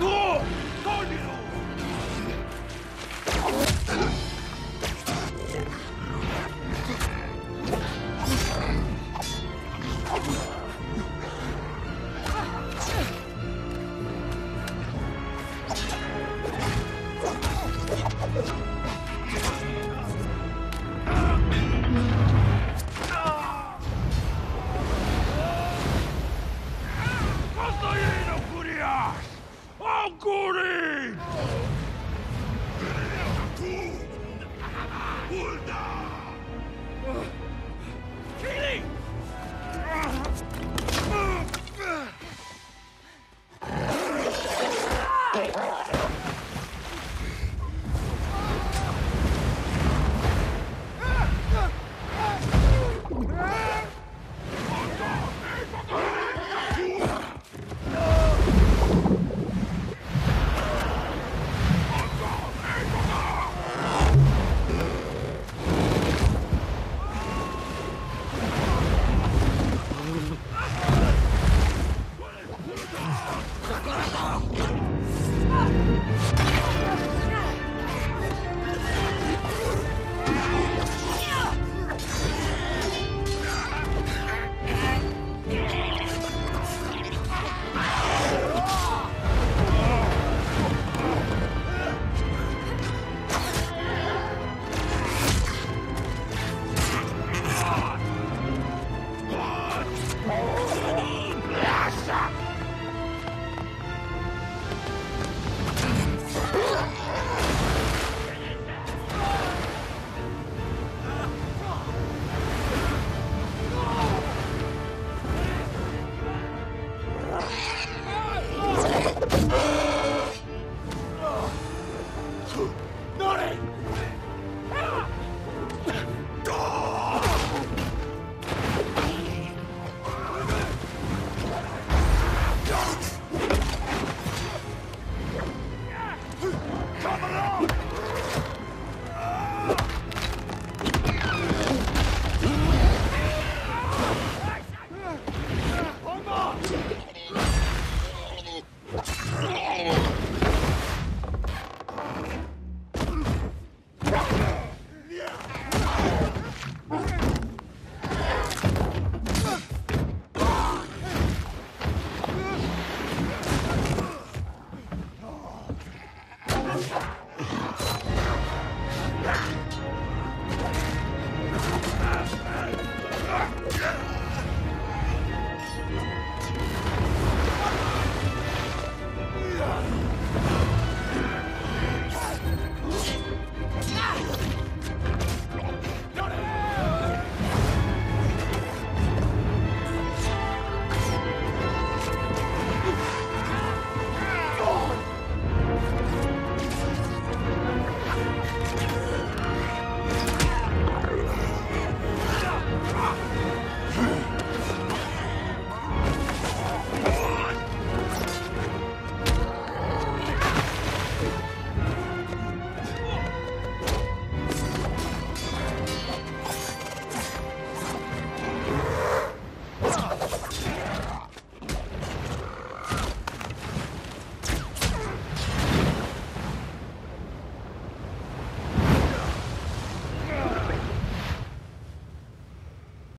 我告你了。